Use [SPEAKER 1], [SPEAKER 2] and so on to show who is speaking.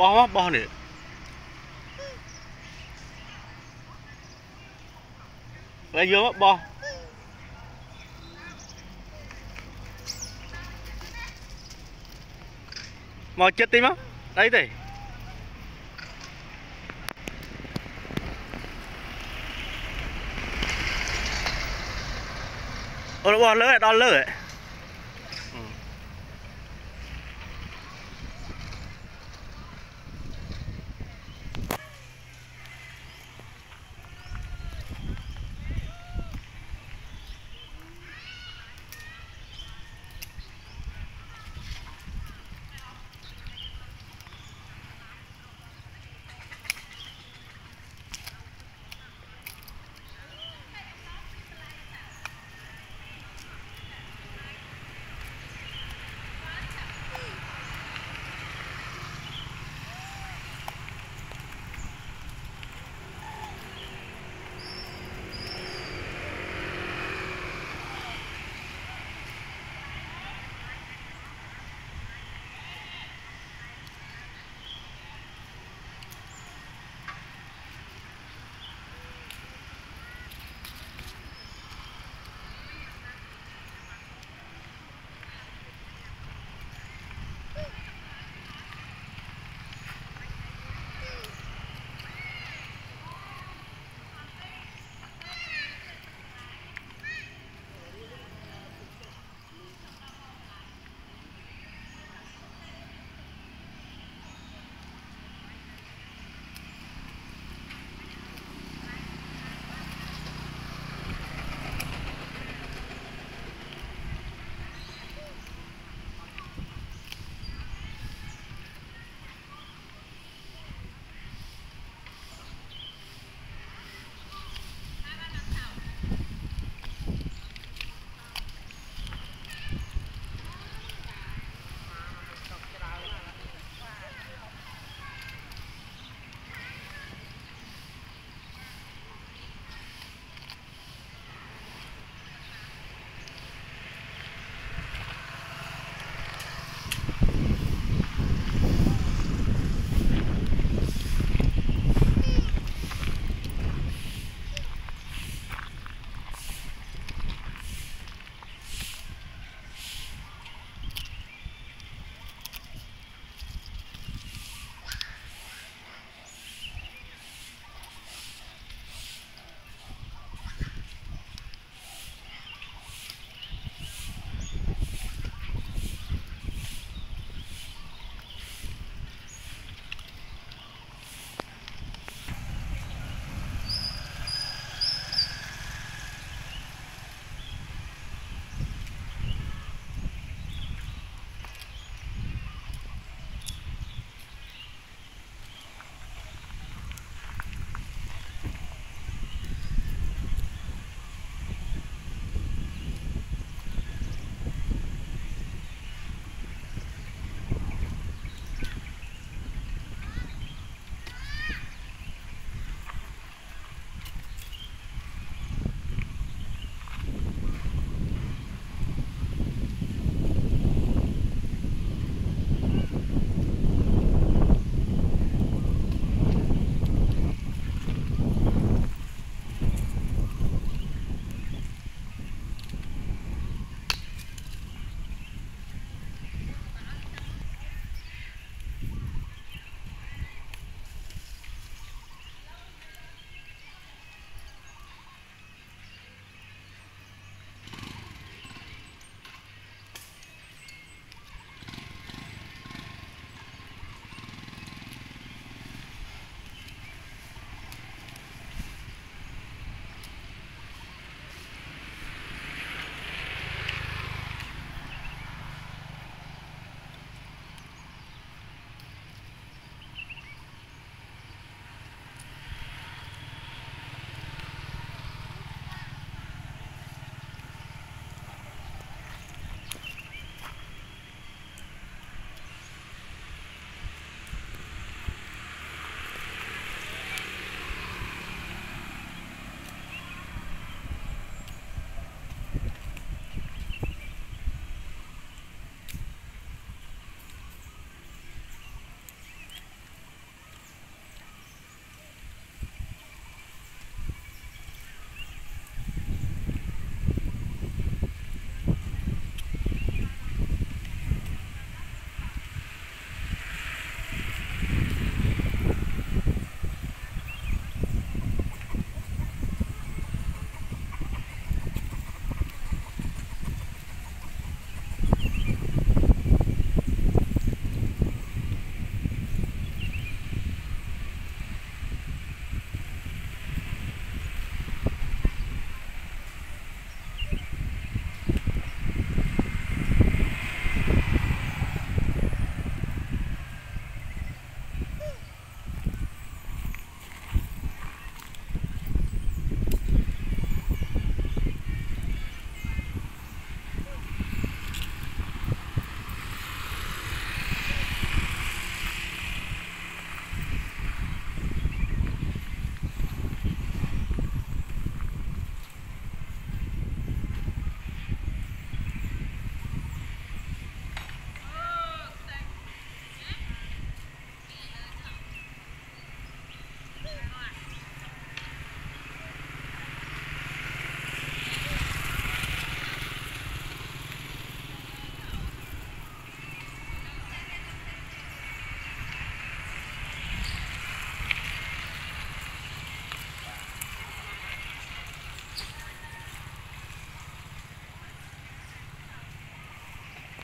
[SPEAKER 1] bó bó nữa lấy vô bó mò chết tim á. Đấy thì ôi nó bò lớn rồi, đo lớn